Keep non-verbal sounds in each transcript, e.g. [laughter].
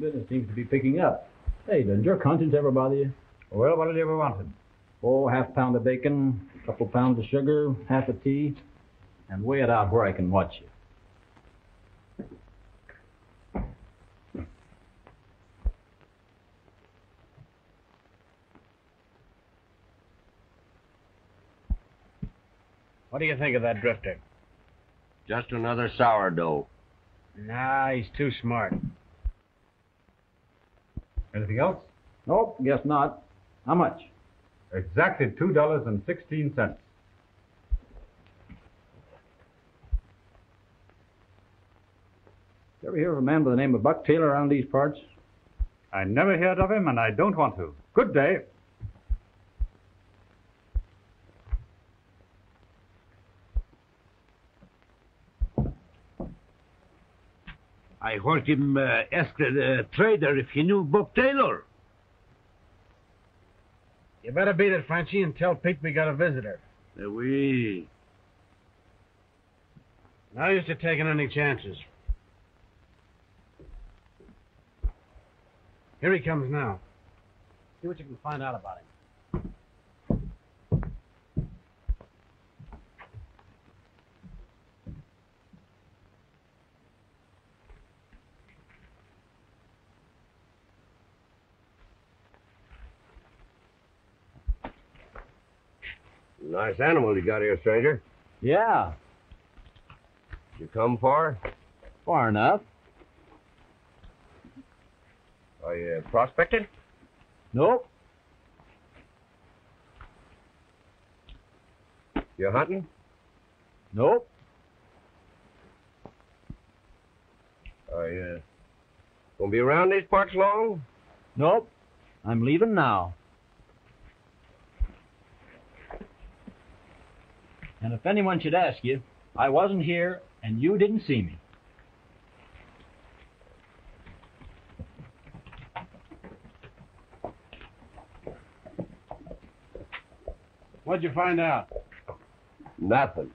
Business seems to be picking up. Hey, doesn't your conscience ever bother you? Well, what did you ever wanted? Oh, half a pound of bacon, a couple pounds of sugar, half a tea, and weigh it out where I can watch you. What do you think of that drifter? Just another sourdough. Nah, he's too smart. Anything else? Nope, guess not. How much? Exactly two dollars and sixteen cents. You ever hear of a man by the name of Buck Taylor around these parts? I never heard of him, and I don't want to. Good day. I heard him uh, ask the trader if he knew Bob Taylor. You better beat it, Frenchy, and tell Pete we got a visitor. Uh, we. No use to taking any chances. Here he comes now. See what you can find out about him. Nice animal you got here, stranger. Yeah, You come far? far enough. Are you prospecting? Nope. You hunting? Nope. Are you gonna be around these parts long? Nope. I'm leaving now. And if anyone should ask you, I wasn't here and you didn't see me. What'd you find out? Nothing.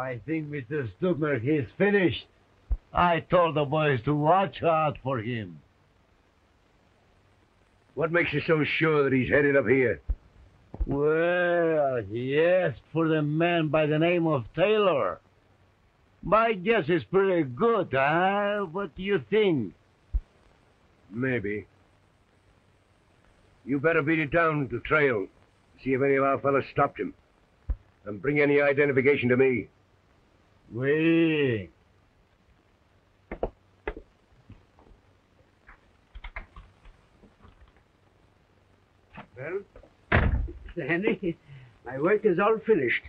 I think Mr. Stuckner he's finished. I told the boys to watch out for him. What makes you so sure that he's headed up here? Well, he asked for the man by the name of Taylor. My guess is pretty good, huh? What do you think? Maybe. You better beat it down the trail. See if any of our fellas stopped him. And bring any identification to me. Well. Henry, my work is all finished.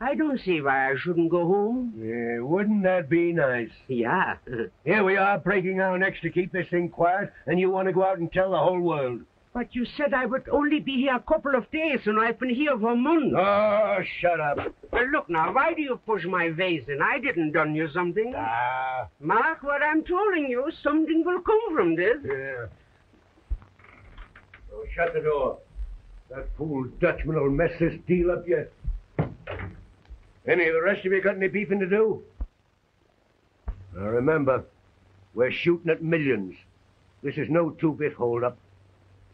I don't see why I shouldn't go home. Yeah, wouldn't that be nice? Yeah. Here we are breaking our necks to keep this thing quiet, and you want to go out and tell the whole world. But you said I would only be here a couple of days, and I've been here for months. Oh, shut up. Well, look now, why do you push my vase in? I didn't done you something. Ah, Mark what I'm telling you. Something will come from this. yeah. Oh, shut the door. That fool Dutchman will mess this deal up yet. Any of the rest of you got any beefing to do? Now remember, we're shooting at millions. This is no two-bit hold-up.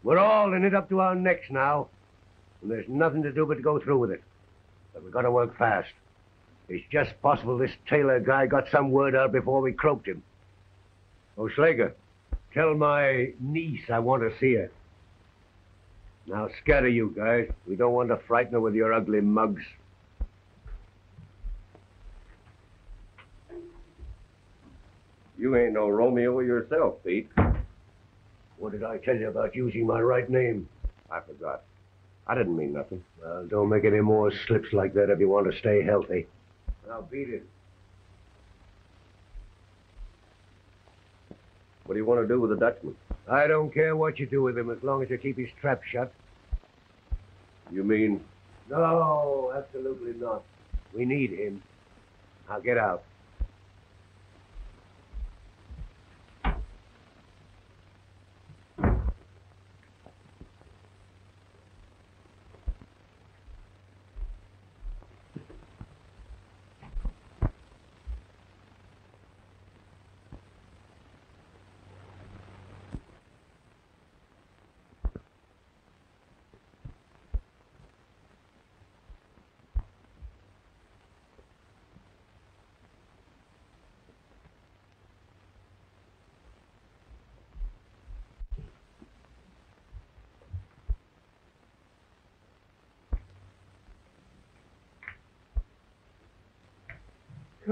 We're all in it up to our necks now, and there's nothing to do but to go through with it. But we've got to work fast. It's just possible this Taylor guy got some word out before we croaked him. Oh, Slager, tell my niece I want to see her. Now scatter you guys. We don't want to frighten her with your ugly mugs. You ain't no Romeo yourself, Pete. What did I tell you about using my right name? I forgot. I didn't mean nothing. Well, don't make any more slips like that if you want to stay healthy. I'll beat it. What do you want to do with the Dutchman? I don't care what you do with him as long as you keep his trap shut. You mean No, absolutely not. We need him. Now get out.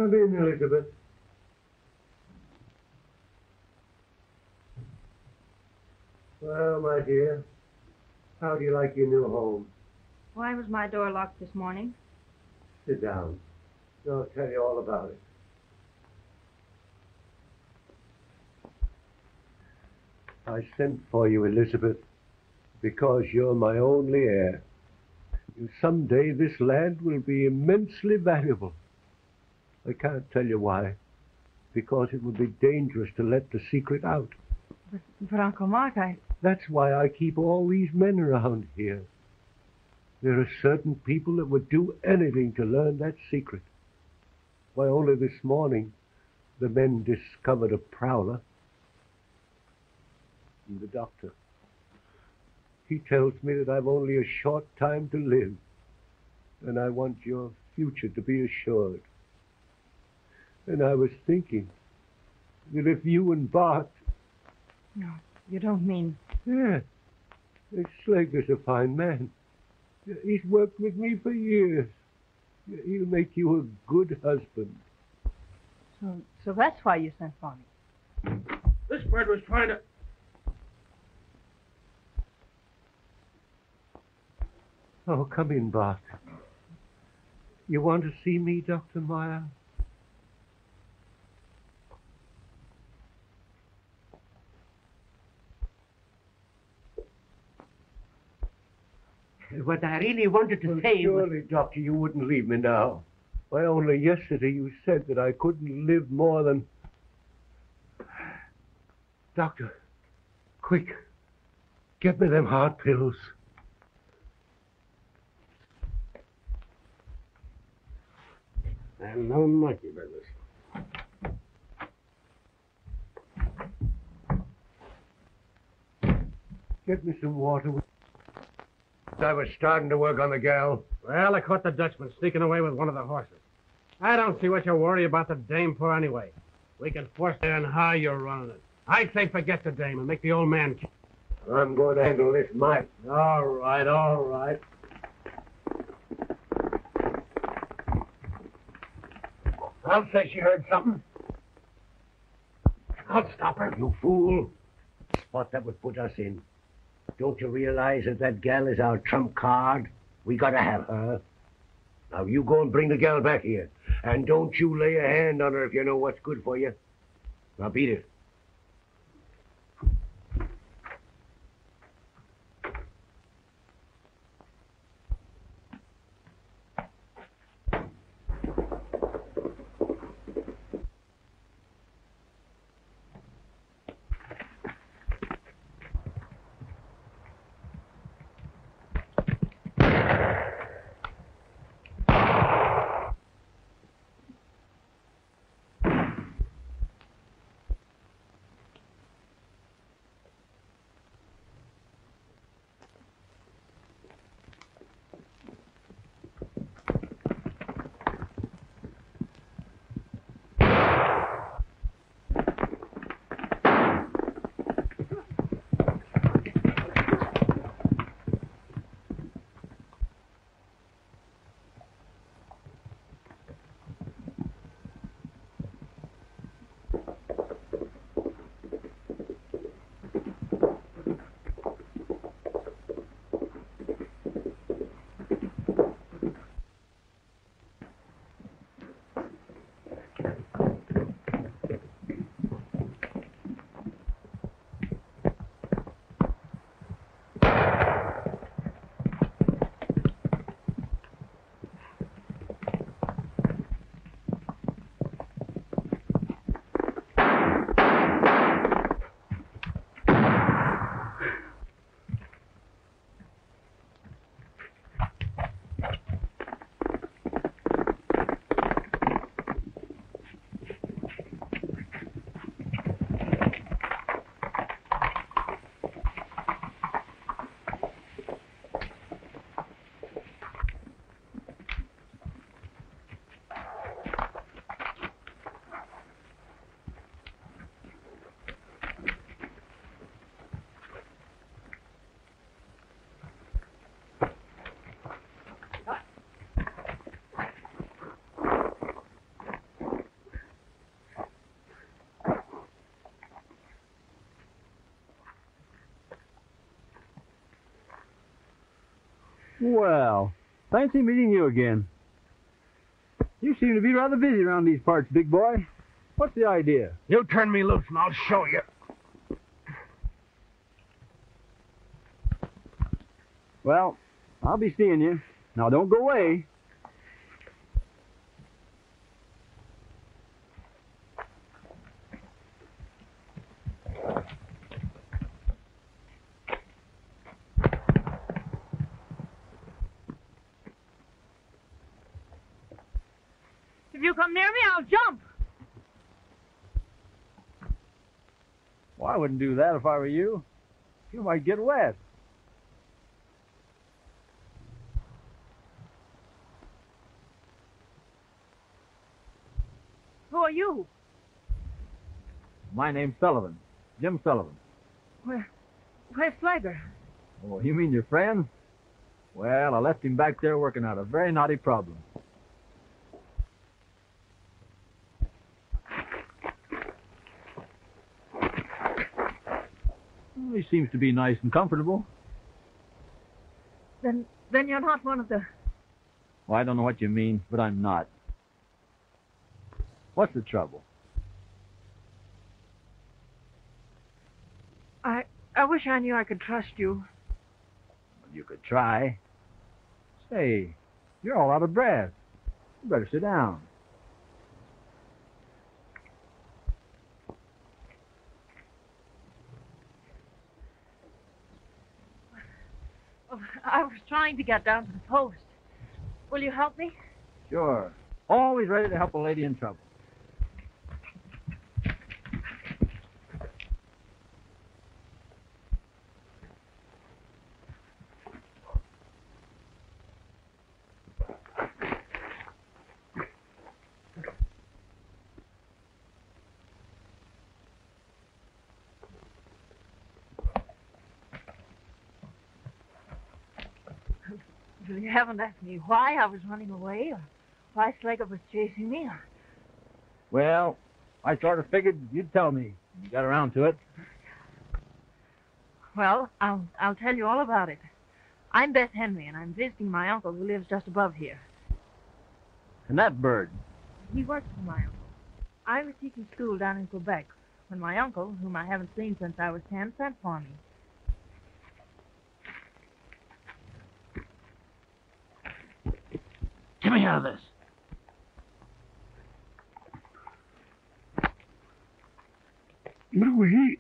Come in, Elizabeth. Well, my dear, how do you like your new home? Why was my door locked this morning? Sit down. I'll tell you all about it. I sent for you, Elizabeth, because you're my only heir. Someday this land will be immensely valuable. I can't tell you why, because it would be dangerous to let the secret out. But but Uncle Mark, I. That's why I keep all these men around here. There are certain people that would do anything to learn that secret. Why, only this morning, the men discovered a prowler. And the doctor. He tells me that I've only a short time to live, and I want your future to be assured. And I was thinking that if you and Bart No, you don't mean. yeah. This Slager's a fine man. He's worked with me for years. He'll make you a good husband. So, so that's why you sent for me. This bird was trying to. Oh, come in, Bart. You want to see me, Dr. Meyer? What I really wanted to say was. surely, Doctor, you wouldn't leave me now. Why, only yesterday you said that I couldn't live more than. Doctor, quick, get me them heart pills. And no monkey business. Get me some water thought I was starting to work on the gal. Well, I caught the Dutchman sneaking away with one of the horses. I don't see what you worry about the dame for anyway. We can force her and how you're running it. I'd say forget the dame and make the old man. I'm going to handle this myself. All right, all right. I'll say she heard something. I'll stop her. You fool. Spot that would put us in. Don't you realize that that gal is our trump card? We gotta have her. Now you go and bring the gal back here. And don't you lay a hand on her if you know what's good for you. Now beat it. Well, fancy meeting you again. You seem to be rather busy around these parts, big boy. What's the idea? You turn me loose and I'll show you. Well, I'll be seeing you. Now, don't go away. If you come near me, I'll jump. Well, I wouldn't do that if I were you. You might get wet. Who are you? My name's Sullivan. Jim Sullivan. Where, where's Slager? Oh, you mean your friend? Well, I left him back there working out a very naughty problem. Well, he seems to be nice and comfortable. Then, then you're not one of the. Well, I don't know what you mean, but I'm not. What's the trouble? I, I wish I knew I could trust you. You could try. Say, you're all out of breath. You better sit down. [laughs] I was trying to get down to the post. Will you help me? Sure. Always ready to help a lady in trouble. You haven't asked me why I was running away or why Slager was chasing me or Well, I sort of figured you'd tell me. You got around to it. Well, I'll I'll tell you all about it. I'm Beth Henry, and I'm visiting my uncle who lives just above here. And that bird. He works for my uncle. I was teaching school down in Quebec when my uncle, whom I haven't seen since I was ten, sent for me. Get me out of this. Louis.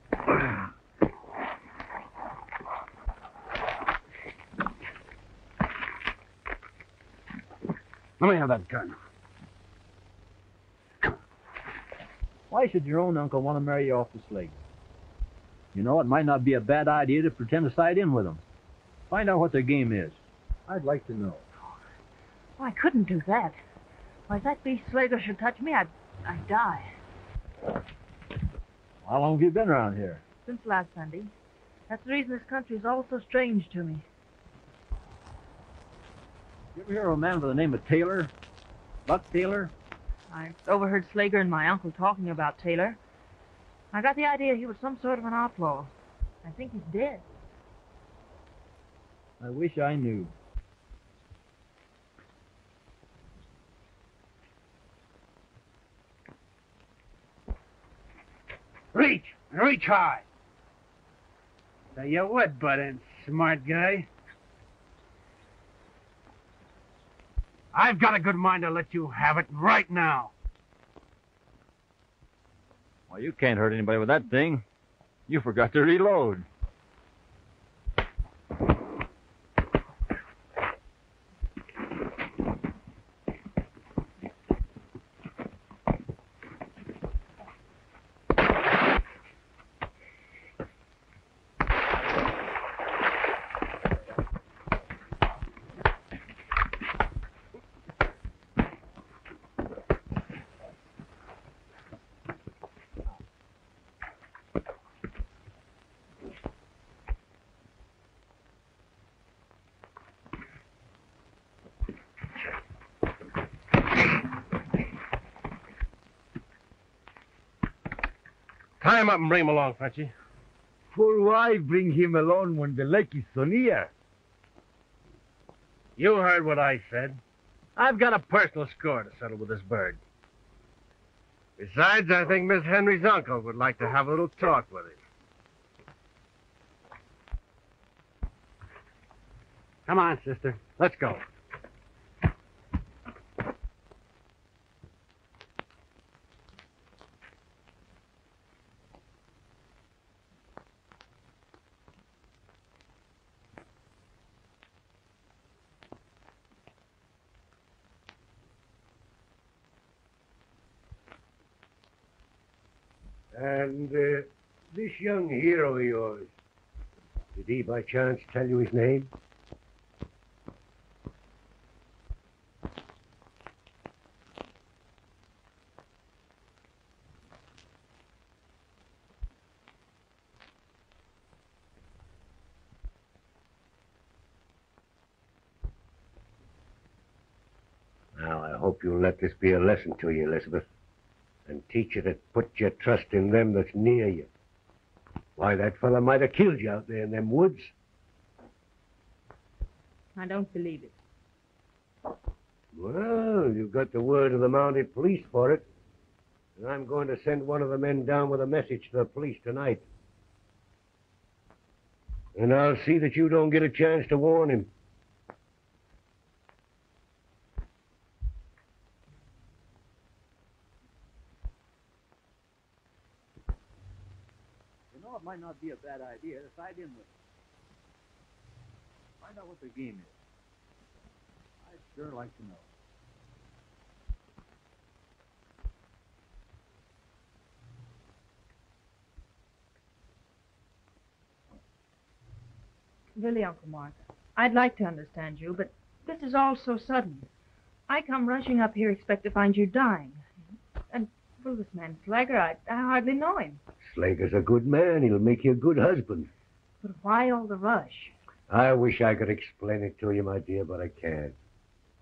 Let me have that gun. Why should your own uncle want to marry you off the slate? You know, it might not be a bad idea to pretend to side in with them. Find out what their game is. I'd like to know. Oh, I couldn't do that. Why, if that beast Slager should touch me, I'd, I'd die. How long have you been around here? Since last Sunday. That's the reason this country is all so strange to me. You ever hear of a man by the name of Taylor? Buck Taylor? I overheard Slager and my uncle talking about Taylor. I got the idea he was some sort of an outlaw. I think he's dead. I wish I knew. Reach! Reach high! So you would, Button, smart guy. I've got a good mind to let you have it right now. Well, you can't hurt anybody with that thing. You forgot to reload. Tie him up and bring him along, Frenchy. For why bring him along when the lake is so near? You heard what I said. I've got a personal score to settle with this bird. Besides, I think Miss Henry's uncle would like to have a little talk with him. Come on, sister. Let's go. And uh, this young hero of yours, did by chance tell you his name? Now, I hope you'll let this be a lesson to you, Elizabeth and teach you to put your trust in them that's near you. Why, that fella might have killed you out there in them woods. I don't believe it. Well, you've got the word of the mounted police for it. And I'm going to send one of the men down with a message to the police tonight. And I'll see that you don't get a chance to warn him. You know, it might not be a bad idea to side in with. Find out what their game is. I'd sure like to know. Really, Uncle Mark, I'd like to understand you, but this is all so sudden. I come rushing up here, expect to find you dying. Well, this man Slager, I, I hardly know him. Slager's a good man. He'll make you a good husband. But why all the rush? I wish I could explain it to you, my dear, but I can't.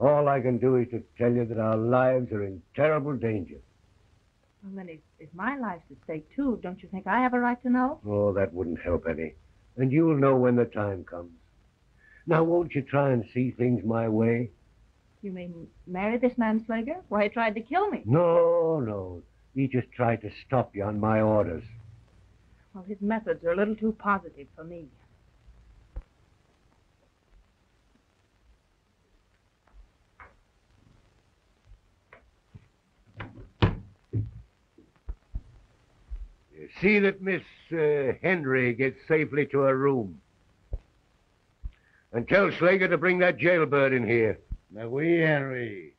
All I can do is to tell you that our lives are in terrible danger. Well, then if, if my life's at stake, too, don't you think I have a right to know? Oh, that wouldn't help any. And you'll know when the time comes. Now, won't you try and see things my way? You mean marry this man Slager? Why, he tried to kill me. No, no. He just tried to stop you on my orders. Well, his methods are a little too positive for me. See that Miss uh, Henry gets safely to her room. And tell Slager to bring that jailbird in here. Now, we, Henry.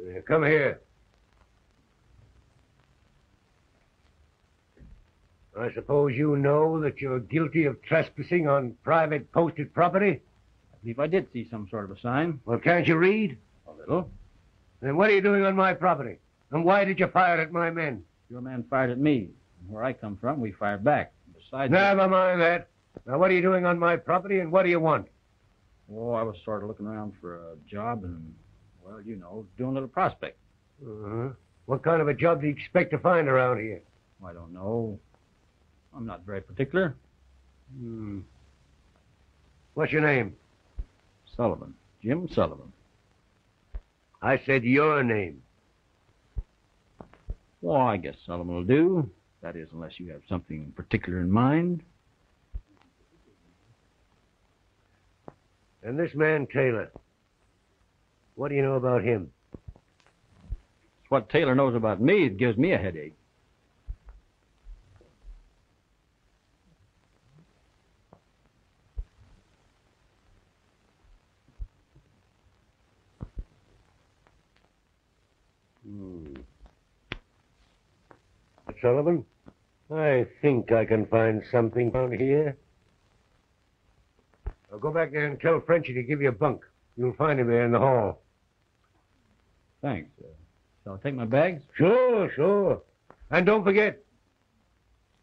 Uh, Come here. I suppose you know that you're guilty of trespassing on private posted property? I believe I did see some sort of a sign. Well, can't you read? A little. Then what are you doing on my property? And why did you fire at my men? Your man fired at me. And Where I come from, we fired back. Besides, Never mind that. Now, what are you doing on my property and what do you want? oh, I was sort of looking around for a job and, well, you know, doing a little prospect. Uh-huh. What kind of a job do you expect to find around here? I don't know. I'm not very particular. Hmm. What's your name? Sullivan. Jim Sullivan. I said your name. Well, I guess Sullivan will do. That is, unless you have something particular in mind. And this man, Taylor. What do you know about him? It's what Taylor knows about me that gives me a headache. Hmm. Sullivan, I think I can find something down here. I'll go back there and tell Frenchy to give you a bunk. You'll find him there in the hall. Thanks. Uh, shall I take my bags? Sure, sure. And don't forget,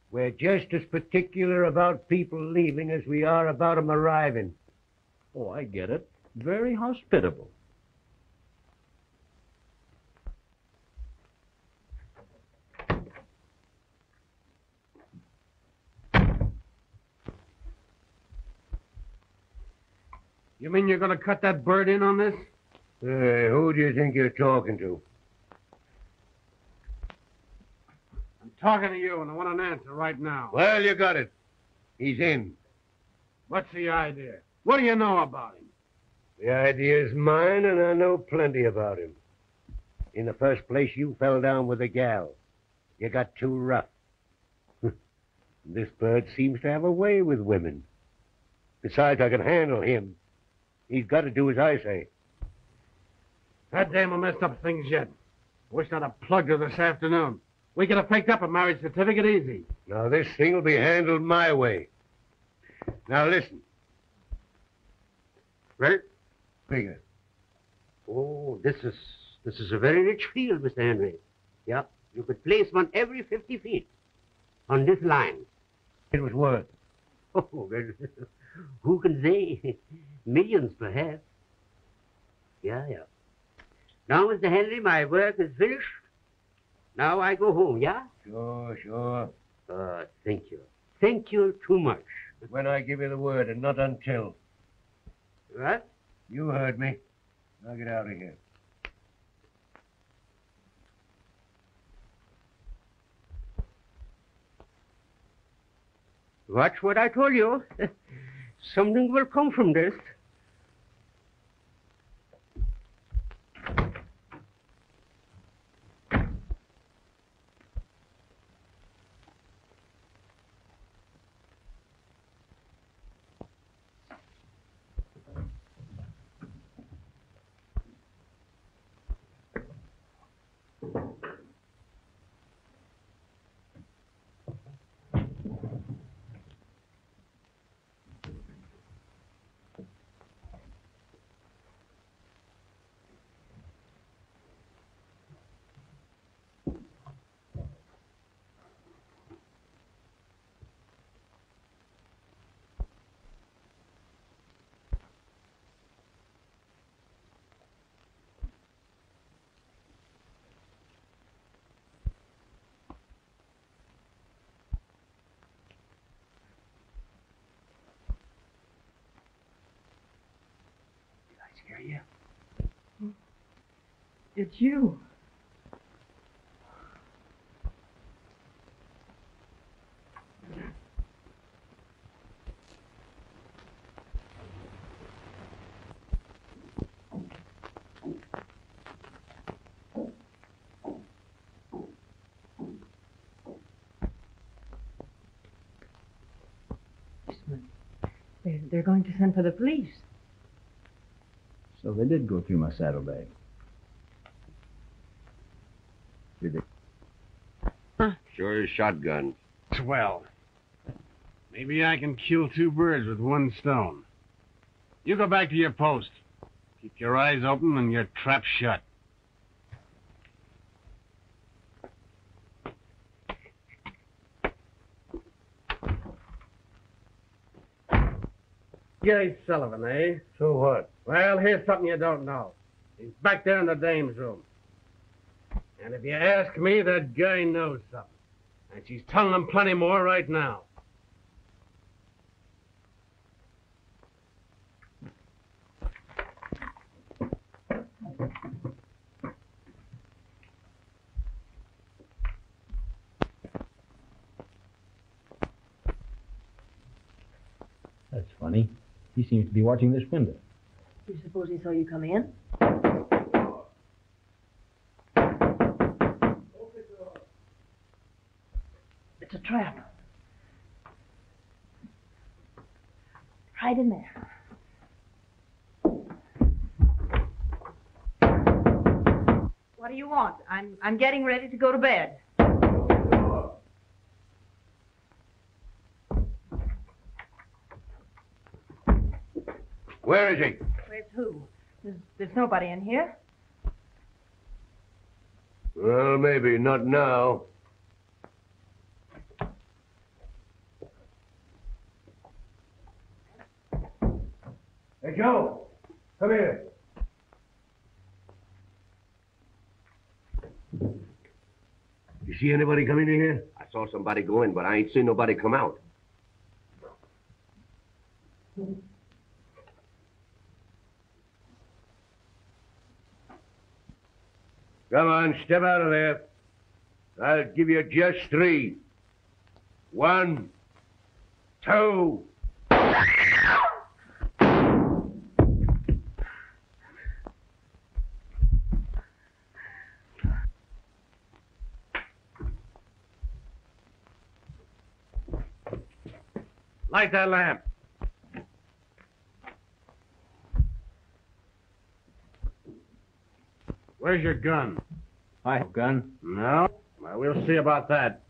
we're just as particular about people leaving as we are about 'em arriving. Oh, I get it. Very hospitable. You mean you're going to cut that bird in on this? Hey, who do you think you're talking to? I'm talking to you, and I want an answer right now. Well, you got it. He's in. What's the idea? What do you know about him? The idea's mine, and I know plenty about him. In the first place, you fell down with a gal. You got too rough. [laughs] this bird seems to have a way with women. Besides, I can handle him. He's got to do as I say. That dame will messed up things yet. I wish I'd have plugged her this afternoon. We could have faked up a marriage certificate easy. Now, this thing will be handled my way. Now, listen. Well, Figure. oh, this is this is a very rich field, Mr. Henry. Yeah, you could place one every 50 feet on this line. It was worth. [laughs] Oh, well, who can say? [laughs] Millions, perhaps. Yeah, yeah. Now, Mr. Henry, my work is finished. Now I go home, yeah? Sure, sure. Uh, thank you. Thank you too much. When I give you the word, and not until. What? You heard me. Now get out of here. Watch what I told you. [laughs] Something will come from this. It's you. They're, going to send for the police. So they did go through my saddlebag. Did they? Sure is shotguns. Maybe I can kill two birds with one stone. You go back to your post. Keep your eyes open and your trap shut. Gary Sullivan, eh? So what? Well, here's something you don't know. He's back there in the dame's room. And if you ask me, that guy knows something. And she's telling them plenty more right now. That's funny. He seems to be watching this window. Do You suppose he saw you come in? Trap. Hide in there. What do you want? I'm I'm getting ready to go to bed. Where is he? Where's who? There's, there's nobody in here. Well, maybe not now. Come here. You see anybody come in here? I saw somebody go in, but I ain't seen nobody come out. Come on, step out of there. I'll give you just three. One, two. Light that lamp. Where's your gun? I have a gun. No? Well, we'll see about that.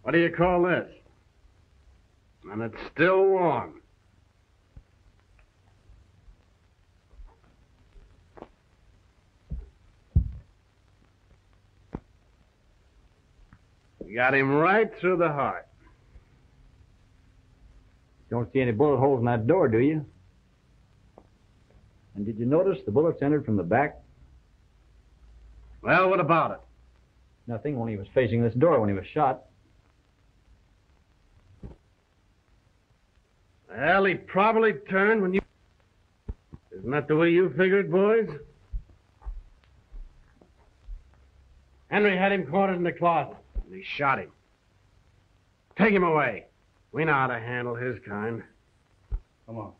What do you call this? And it's still warm. Got him right through the heart. Don't see any bullet holes in that door, do you? And did you notice the bullets entered from the back? Well, what about it? Nothing, only he was facing this door when he was shot. Well, he probably turned when you. Isn't that the way you figured, boys? Henry had him cornered in the closet, and he shot him. Take him away. We know how to handle his kind. Come on.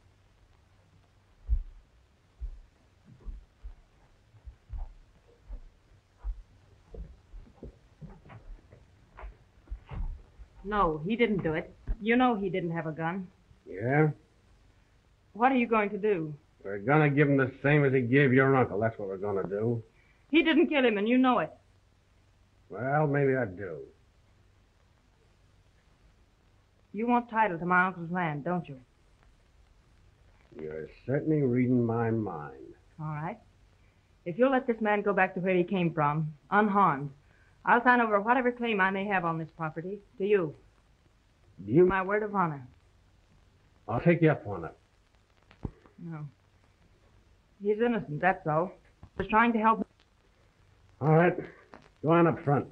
No, he didn't do it. You know he didn't have a gun. Yeah? What are you going to do? We're gonna give him the same as he gave your uncle. That's what we're gonna do. He didn't kill him, and you know it. Well, maybe I do. You want title to my uncle's land, don't you? You're certainly reading my mind. All right. If you'll let this man go back to where he came from, unharmed, I'll sign over whatever claim I may have on this property to you. Do you? My word of honor. I'll take you up on it. No. He's innocent, that's all. Was trying to help. All right. Go on up front.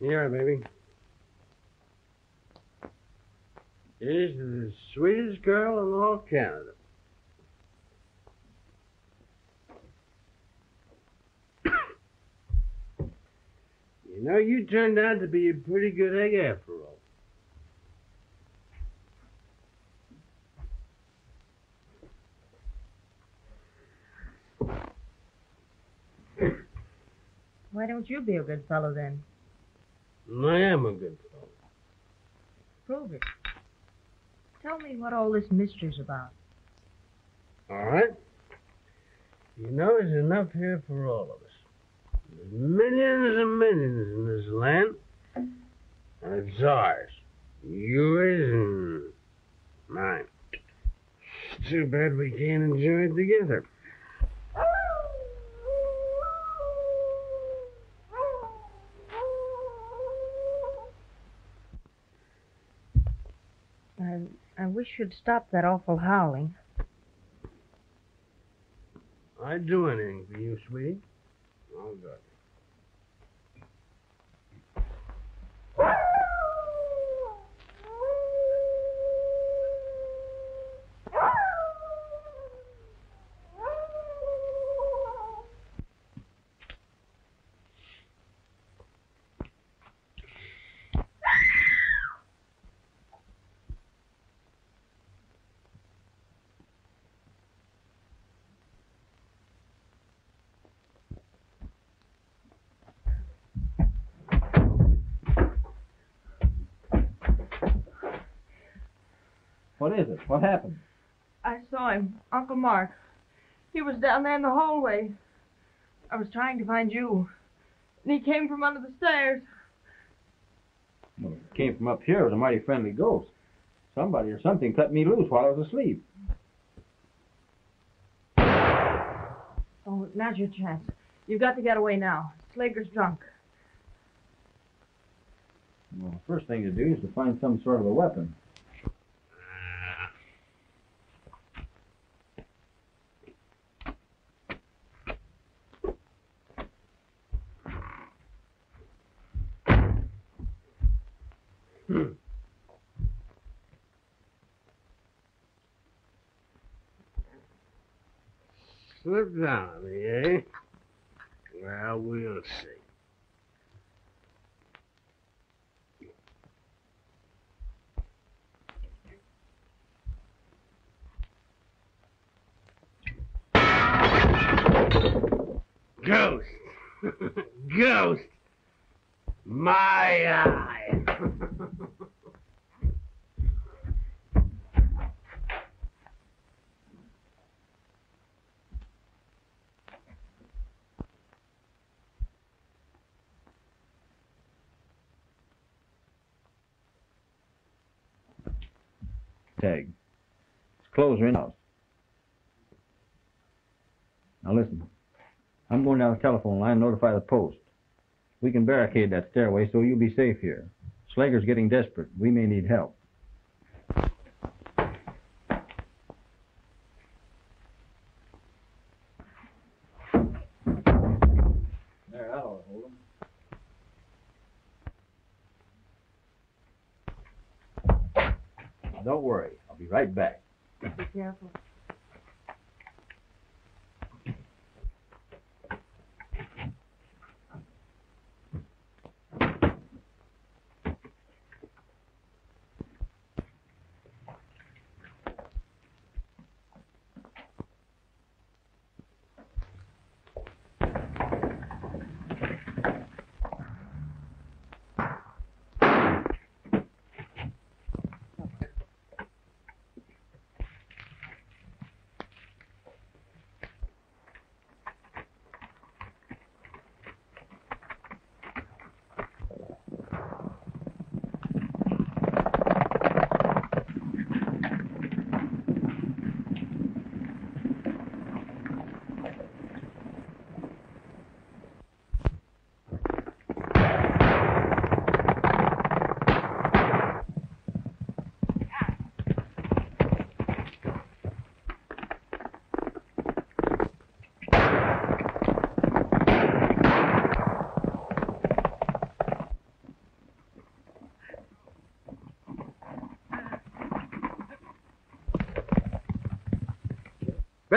Here, baby. She's the sweetest girl in all Canada. [coughs] you know, you turned out to be a pretty good egg after all. Why don't you be a good fellow then? I am a good fellow. Prove it. Tell me what all this mystery's about. All right? You know, there's enough here for all of us. There's millions and millions in this land. And it's ours. Yours and mine. It's too bad we can't enjoy it together. I, I wish you'd stop that awful howling. I'd do anything for you, sweetie. Oh, good. What is it? What happened? I saw him, Uncle Mark. He was down there in the hallway. I was trying to find you. And he came from under the stairs. Well, it came from up here. It was a mighty friendly ghost. Somebody or something cut me loose while I was asleep. Oh, now's your chance. You've got to get away now. Slager's drunk. Well, the first thing to do is to find some sort of a weapon. Slip down on me, eh? Well, we'll see. Ghost! [laughs] Ghost! My eye! [laughs] Tag. Clothes are in house. Now listen. I'm going down the telephone line and notify the post. We can barricade that stairway so you'll be safe here. Slager's getting desperate. We may need help.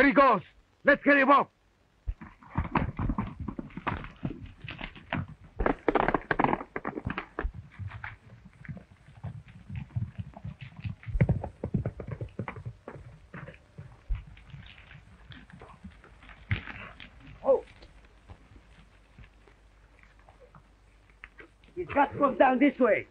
There he goes. Let's get him up. Oh. He's got to come down this way.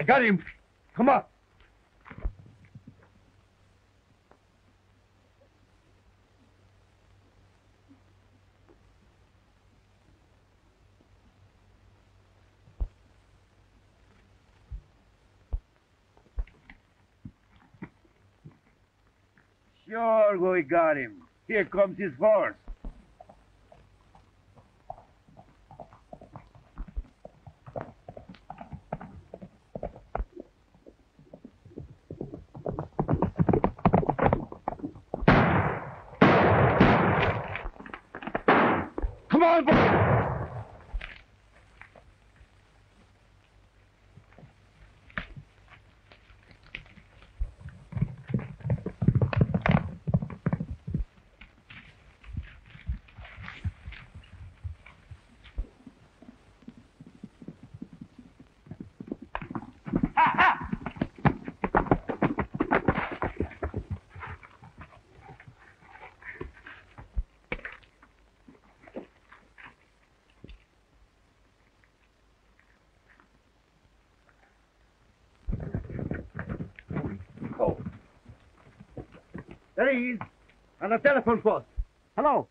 I got him. Come on. Sure, we got him. Here comes his horse. Come on, boy. Is. The telephone post. Hello.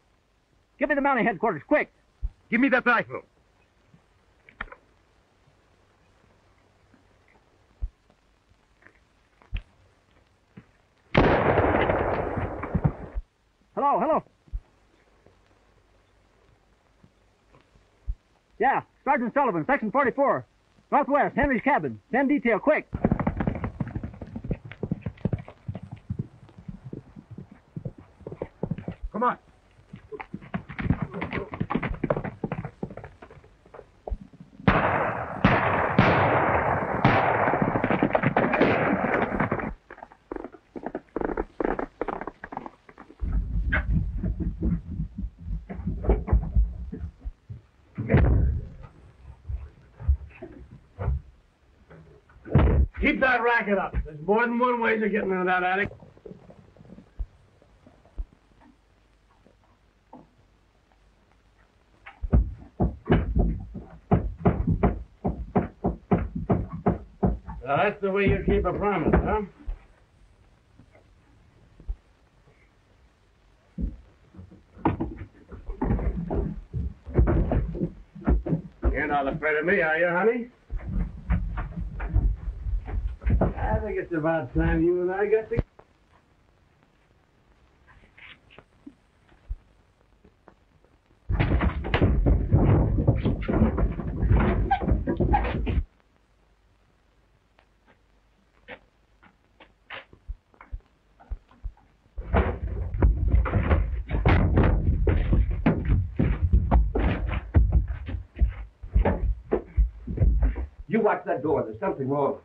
Give me the mounting headquarters, quick. Give me that rifle. Hello, hello. Yeah, Sergeant Sullivan, Section 44. Northwest, Henry's cabin. Send detail, quick. Come on. That racket up. There's more than one way to getting into that attic. Now, that's the way you keep a promise, huh? You're not afraid of me, are you, honey? I think it's about time you and I got to. You watch that door. There's something wrong.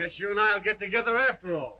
Guess you and I'll get together after all.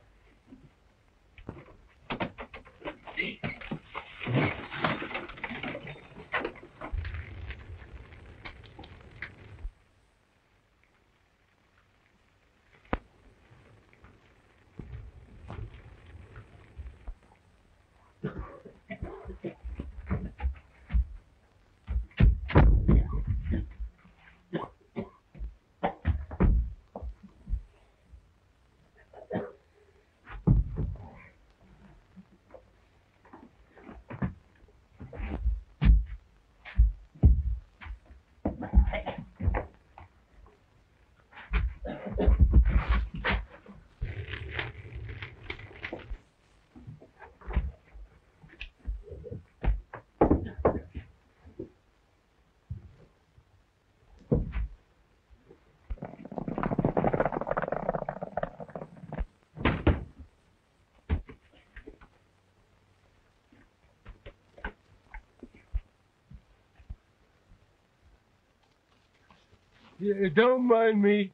Yeah, don't mind me.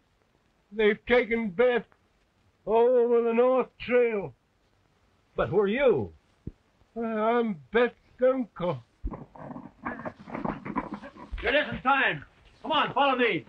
They've taken Beth over the North Trail. But who are you? Uh, I'm Beth's uncle. It isn't time. Come on, follow me.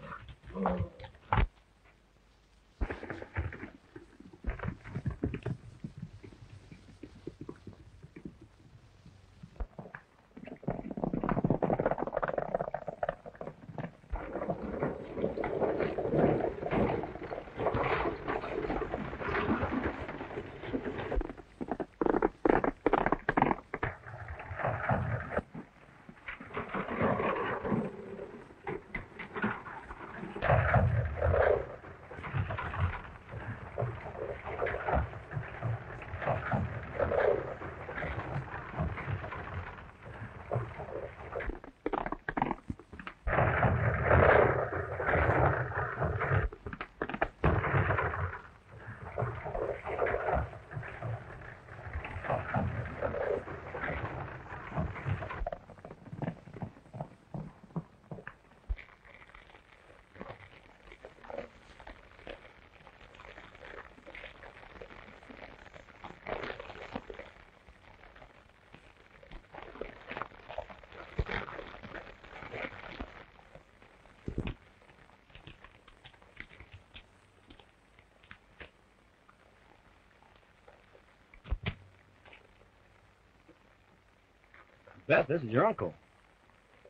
Beth, this is your uncle.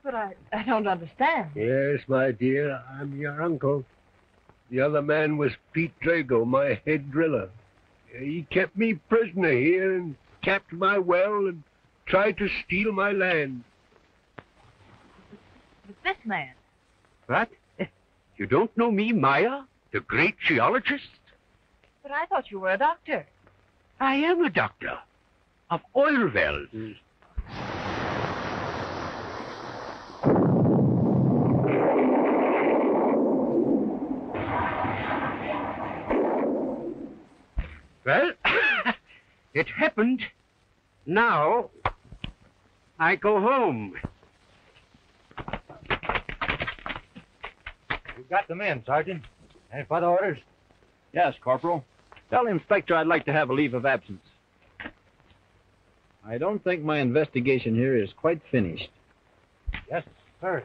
But I, I don't understand. Yes, my dear, I'm your uncle. The other man was Pete Drago, my head driller. He kept me prisoner here and capped my well and tried to steal my land. But this man, What? You don't know me, Meyer, the great geologist? but I thought you were a doctor. I am a doctor of oil wells. Mm. Well, [coughs] it happened. Now, I go home. We've got the men, Sergeant. Any further orders? Yes, Corporal. Tell the inspector I'd like to have a leave of absence. I don't think my investigation here is quite finished. Yes, sir.